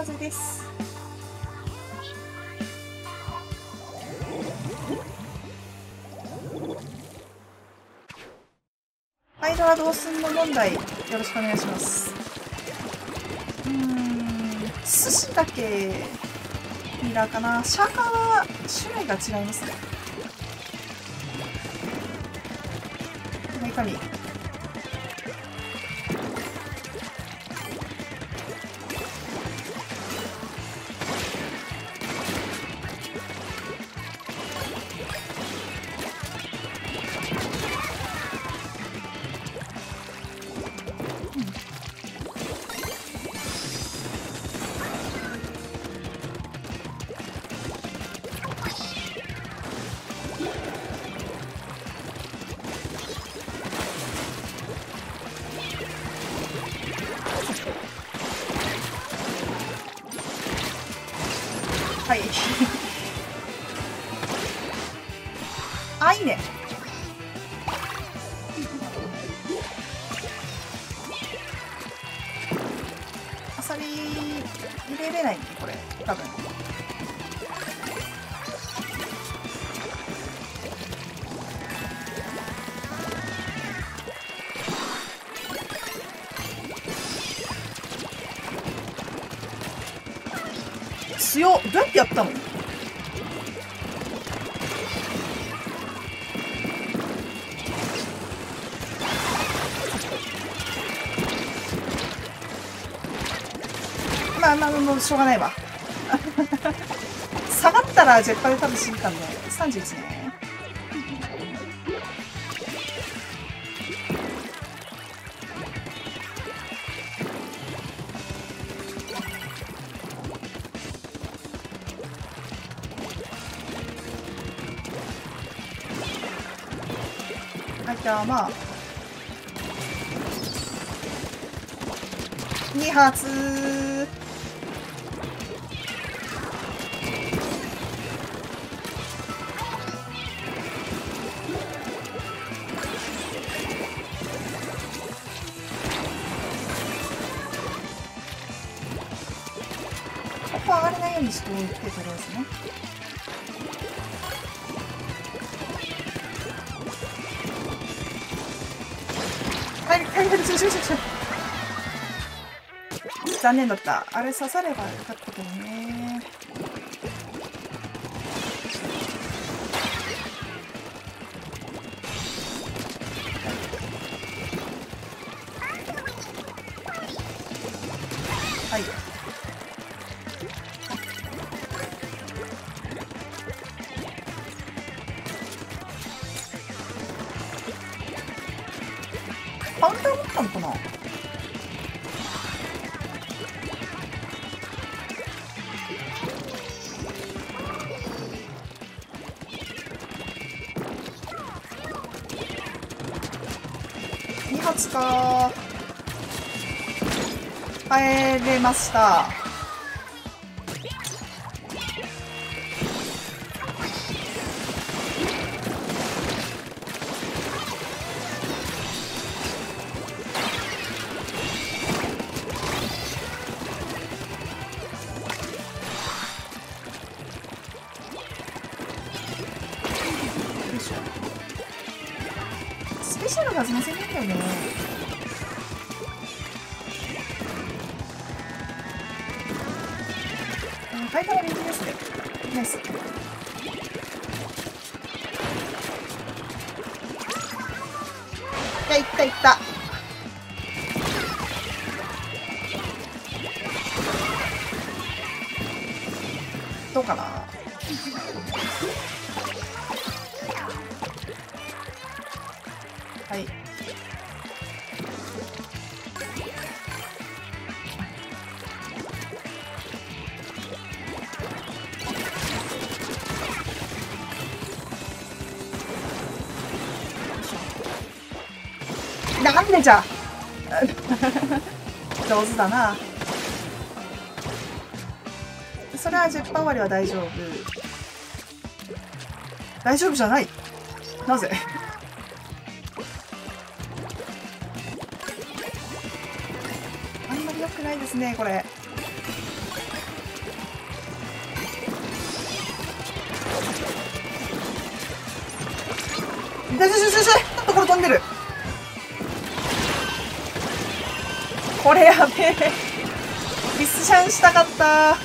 風です。ハイドラどうすんの問題よろしくお願いします。うーん寿司だけミラーかな。シャーカーは種類が違いますね。このり入れれないんでこれ。多分。強どうやってやったの？まあまあしょうがないわ。下がったらジェッパで多分死んでたんで31ねはいじゃあまあ2発。こ上がれないようにしておいてとりあえずね。はいはいはいちょちょちょちょ。残念だった。あれ刺さればよかったけどね。カウンター持ったのかな？2発か。帰れました。うんファイターは人気ですね。ナイス。いったいったいった。どうかな？はい。なんでじゃ上手だな。それは10%割は大丈夫。大丈夫じゃない。なぜ？あんまり良くないですねこれ。痛い痛とこれ飛んでる。これやべえ。リスシャンしたかった。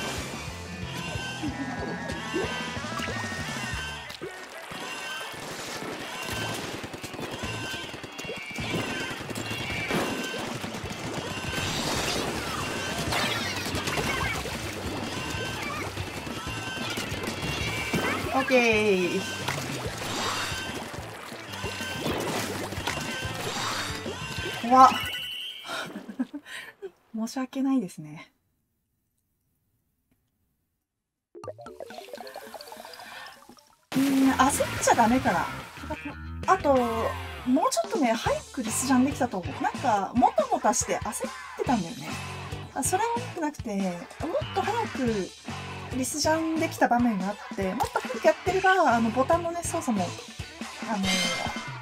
オッケー。怖っ。申し訳ないですね。うん焦っちゃダメかなあともうちょっとね早くリスジャンできたと思う。なんかもたもたして焦ってたんだよね。それは良くなくてもっと早くリスジャンできた場面があってもっと早くやってればあのボタンのね操作もあの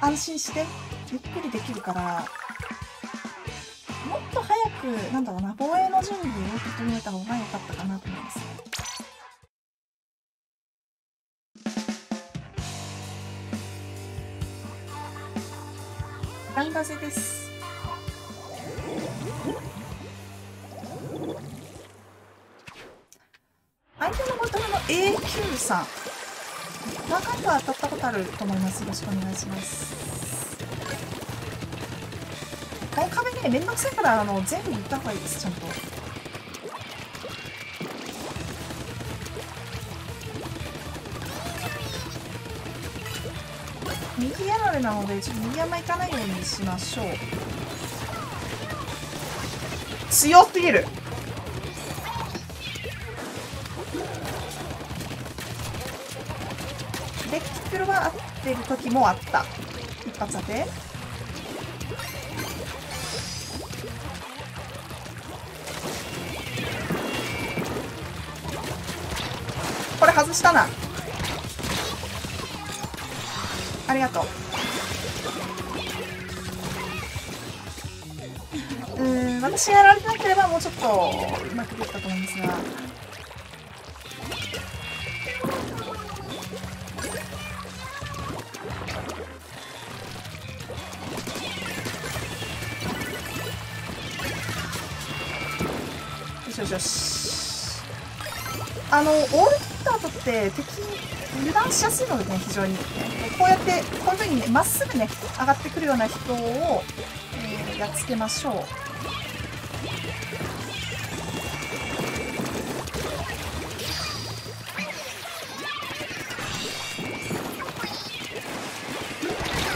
安心してゆっくりできるからもっと早くなんだろうな防衛の準備を整えた方が良かった。かなと思い。ますランガゼです相手のボトルの AQ さん何回か当たったことあると思い。ますよろしくお願い。しますこの壁ねめんどくさいからあの全部言った方がいいですちゃんと。右やられなのでちょっと右山行かないようにしましょう。強すぎる。デッキプルは合ってる時もあった。一発当て。外したな。ありがとう。うん私がやられてなければもうちょっとうまくできたと思うんですが。よしよしよし。あのオールターとって敵油断しやすいのでね非常にこうやってこういうふうにねまっすぐね上がってくるような人を、えーやっつけましょう。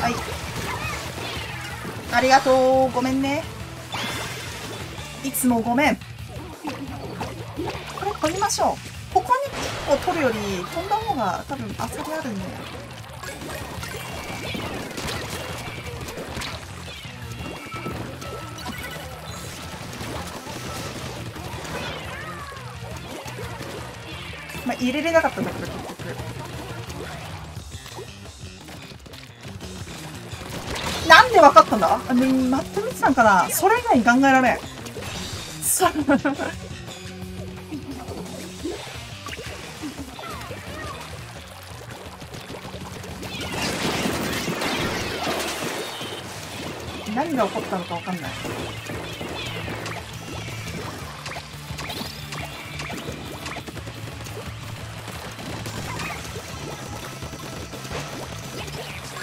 はい。ありがとう。ごめんね。いつもごめん。これ取りましょう。ここに1個取るより飛んだ方が多分あさりあるんでまあ入れれなかったんだけど結局なんで分かったんだ？あねマットミツさんかな？それ以外に考えられん。何が起こったのか分かんない。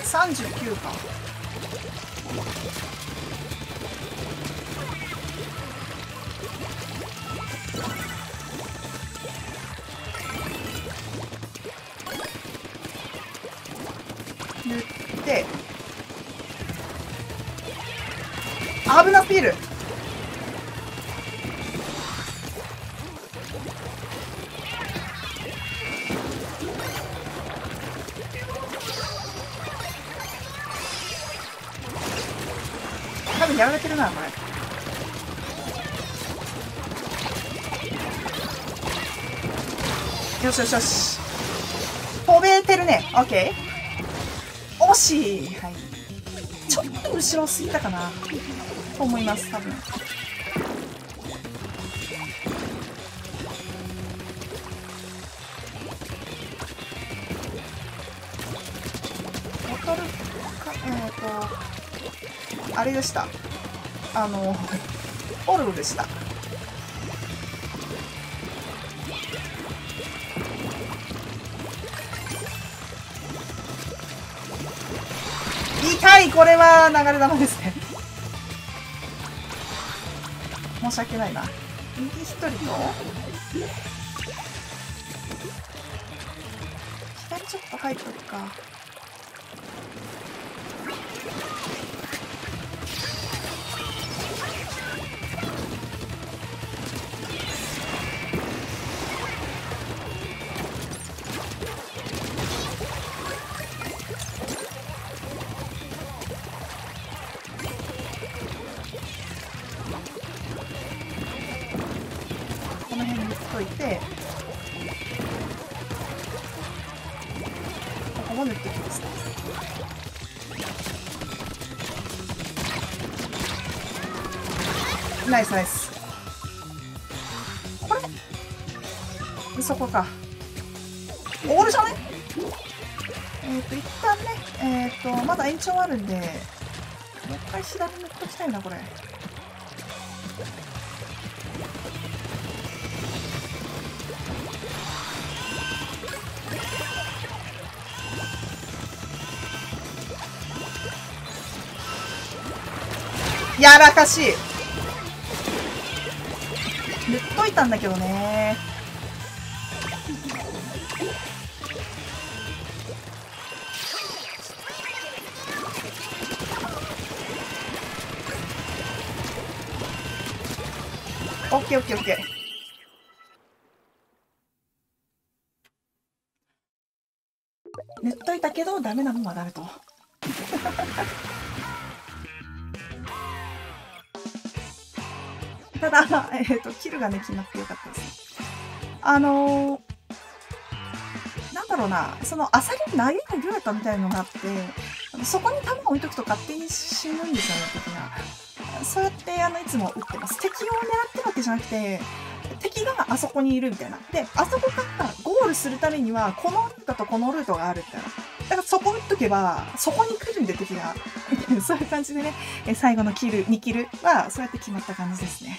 39か。危なすぎる。多分やられてるなこれよしよしよし。飛べてるね。オッケー惜しい。はい。ちょっと後ろすぎたかな。と思います多分ボトルえっ、と、あれでした。あの、オルルでした。痛いこれは流れ玉ですね。申し訳ないな。右一人と、左ちょっと入っとくか。ナイスナイス。これ？そこか。終わるじゃね？えっ、と一旦ねえっ、とまだ延長あるんでもう一回左塗っときたいなこれ。やらかしい。たんだけどね。オッケーオッケーオッケー。塗っといたけどダメなもんはダメと。ただ、えっ、と、キルがね、決まってよかったです。あのーなんだろうな、その、アサリ投げるルートみたいのがあって、そこに弾を置いとくと勝手に死ぬんですよね、敵が。そうやって、あの、いつも撃ってます。敵を狙ってるわけじゃなくて、敵があそこにいるみたいな。で、あそこからゴールするためには、このルートとこのルートがあるみたいな。だからそこ撃っとけば、そこに来るんで敵が。そういう感じでね、え最後のキル、2切るは、そうやって決まった感じですね。